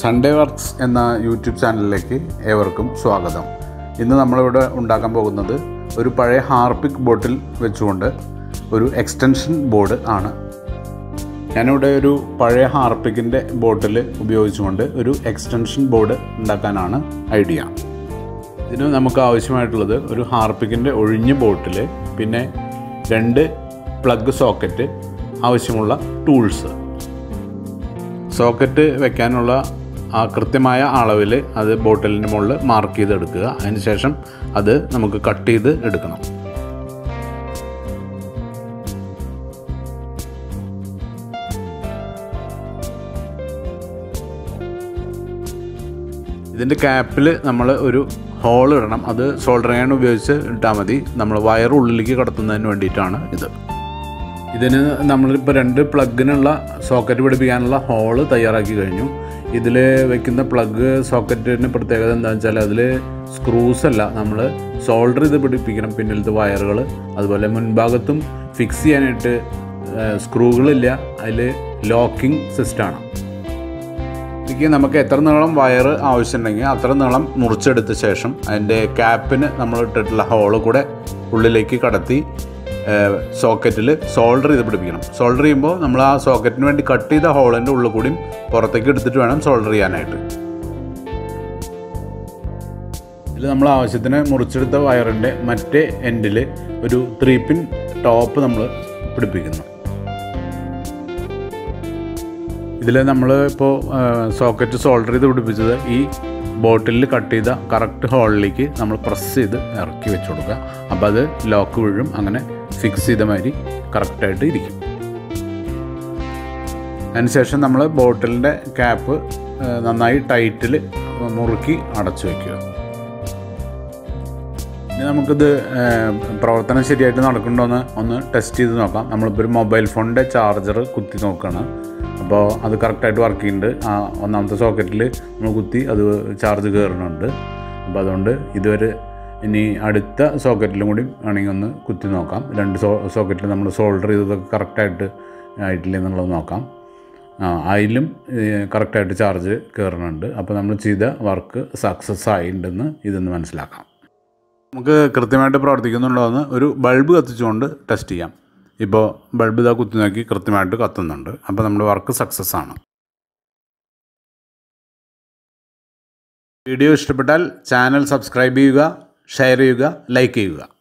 Sunday works എന്ന YouTube ചാനലിലേക്ക് ഏവർക്കും സ്വാഗതം. ഇന്ന് നമ്മളിവിടെ ഉണ്ടാക്കാൻ പോകുന്നത് ഒരു പഴയ ഹാർപിക് ബോട്ടിൽ വെച്ചുകൊണ്ട് ഒരു എക്സ്റ്റൻഷൻ ബോർഡ് ആണ്. ഞാനിവിടെ ഒരു പഴയ ഹാർപിക്കിന്റെ ബോട്ടിൽ ഉപയോഗിച്ചുകൊണ്ട് ഒരു എക്സ്റ്റൻഷൻ ബോർഡ് ഉണ്ടാക്കാനാണ് ഐഡിയ ഇതിന് നമുക്ക് ആവശ്യമായിട്ടുള്ളത് ഒരു ഹാർപ്പിക്കിന്റെ ഒഴിഞ്ഞ ബോട്ടിൽ പിന്നെ രണ്ട് പ്ലഗ് സോക്കറ്റ് ആവശ്യമുള്ള ടൂൾസ് സോക്കറ്റ് വെക്കാനുള്ള ആ കൃത്യമായ അളവിൽ അത് ബോട്ടിലിന് മുകളിൽ മാർക്ക് ചെയ്തെടുക്കുക. അതിന് ശേഷം അത് നമുക്ക് കട്ട് ചെയ്ത് എടുക്കണം. ഇതിന്റെ ക്യാപ്പിൽ നമ്മൾ ഒരു ഹോൾ ഇടണം. അത് അയൺ ഉപയോഗിച്ച് ഇട്ടാൽ മതി. നമ്മൾ വയർ ഉള്ളിലേക്ക് കടത്തുന്നതിന് വേണ്ടിയിട്ടാണ് ഇത്. ഇതിന് നമ്മളിപ്പോൾ രണ്ട് പ്ലഗിനുള്ള സോക്കറ്റ് പിടിപ്പിക്കാനുള്ള ഹോൾ തയ്യാറാക്കി കഴിഞ്ഞു. ഇതിൽ വെക്കുന്ന പ്ലഗ് സോക്കറ്റിന് പ്രത്യേകത എന്താണെന്ന് വെച്ചാൽ അതിൽ സ്ക്രൂസ് അല്ല നമ്മൾ സോൾഡർ ചെയ്ത് പിടിപ്പിക്കണം പിന്നിലത്തെ വയറുകൾ അതുപോലെ മുൻഭാഗത്തും ഫിക്സ് ചെയ്യാനായിട്ട് സ്ക്രൂകളില്ല അതിൽ ലോക്കിംഗ് സിസ്റ്റമാണ് ഇതിക്ക് നമുക്ക് എത്ര നീളം വയർ ആവശ്യമുണ്ടെങ്കിൽ അത്ര നീളം മുറിച്ചെടുത്ത ശേഷം അതിന്റെ ക്യാപ്പിന് നമ്മൾ ഇട്ടിട്ടുള്ള ഹോൾ കൂടെ ഉള്ളിലേക്ക് കടത്തി സോക്കറ്റിൽ സോൾഡർ ചെയ്ത് പിടിപ്പിക്കണം. സോൾഡർ ചെയ്യുമ്പോൾ നമ്മൾ ആ സോക്കറ്റിന് വേണ്ടി കട്ട് ചെയ്ത ഹോളിന്റെ ഉള്ളിൽ കൂടിയും പുറത്തേക്ക് എടുത്തിട്ട് വേണം സോൾഡർ ചെയ്യാനായിട്ട്. ഇതിൽ നമ്മൾ ആവശ്യത്തിന് മുറിച്ചെടുത്ത വയറിന്റെ മറ്റേ എൻഡിൽ ഒരു ത്രീ പിൻ ടോപ്പ് നമ്മൾ പിടിപ്പിക്കുന്നു. ഇതിൽ നമ്മൾ ഇപ്പോൾ സോക്കറ്റ് സോൾഡർ ചെയ്ത് പിടിപ്പിച്ചത് ഈ ബോട്ടിലിൽ കട്ട് ചെയ്ത കറക്റ്റ് ഹോളിലേക്ക് നമ്മൾ പ്രസ് ചെയ്ത് ഇറക്കി വെച്ച് കൊടുക്കുക. അപ്പോൾ അത് ലോക്ക് വീഴും അങ്ങനെ ഫിക്സ് ചെയ്ത മാതിരി കറക്റ്റായിട്ട് ഇരിക്കും. അതിനുശേഷം നമ്മൾ ബോട്ടിലിന്റെ ക്യാപ്പ് നന്നായി ടൈറ്റിൽ മുറുക്കി അടച്ചു വയ്ക്കുക ഇനി നമുക്കിത് പ്രവർത്തനം ശരിയായിട്ട് നടക്കുന്നുണ്ടോയെന്ന് ഒന്ന് ടെസ്റ്റ് ചെയ്ത് നോക്കാം. നമ്മളിപ്പോൾ ഒരു മൊബൈൽ ഫോണിന്റെ ചാർജർ കുത്തി നോക്കുകയാണ്. അപ്പോൾ അത് കറക്റ്റായിട്ട് വർക്ക് ചെയ്യുന്നുണ്ട്. ആ ഒന്നാമത്തെ സോക്കറ്റിൽ നമ്മൾ കുത്തി അത് ചാർജ് കയറുന്നുണ്ട് അപ്പോൾ അതുകൊണ്ട് ഇതുവരെ ഇനി അടുത്ത സോക്കറ്റിലും കൂടി വേണമെങ്കിൽ ഒന്ന് കുത്തി നോക്കാം. രണ്ട് സോ സോക്കറ്റിൽ നമ്മൾ സോൾഡർ ചെയ്തതൊക്കെ കറക്റ്റായിട്ട് ആയിട്ടില്ല എന്നുള്ളത് നോക്കാം. അതിലും കറക്റ്റായിട്ട് ചാർജ് കയറുന്നുണ്ട് അപ്പോൾ നമ്മൾ ചെയ്ത വർക്ക് സക്സസ് ആയിട്ടുണ്ടെന്ന് ഇതെന്ന് മനസ്സിലാക്കാം. നമുക്ക് കൃത്യമായിട്ട് പ്രവർത്തിക്കുന്നുണ്ടോ എന്ന് ഒരു ബൾബ് കത്തിച്ചുകൊണ്ട് ടെസ്റ്റ് ചെയ്യാം. ഇപ്പോൾ ബൾബ് ഇതാ കുത്തി നോക്കി കൃത്യമായിട്ട് കത്തുന്നുണ്ട്. അപ്പോൾ നമ്മുടെ വർക്ക് സക്സസ് ആണ്. വീഡിയോ ഇഷ്ടപ്പെട്ടാൽ ചാനൽ സബ്സ്ക്രൈബ് ചെയ്യുക. ഷെയർ ചെയ്യുക ലൈക്ക് ചെയ്യുക.